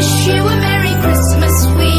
wish you a Merry Christmas. We